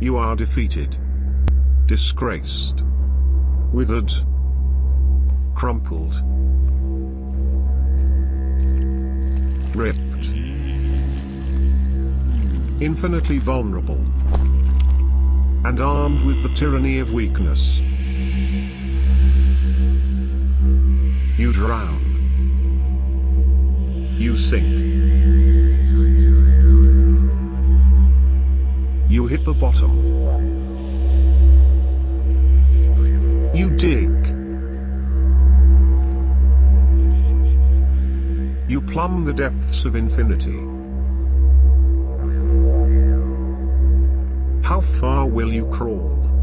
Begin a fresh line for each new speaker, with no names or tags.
You are defeated. Disgraced. Withered. Crumpled. Ripped. Infinitely vulnerable. And armed with the tyranny of weakness. You drown. You sink. Hit the bottom. You dig. You plumb the depths of infinity. How far will you crawl?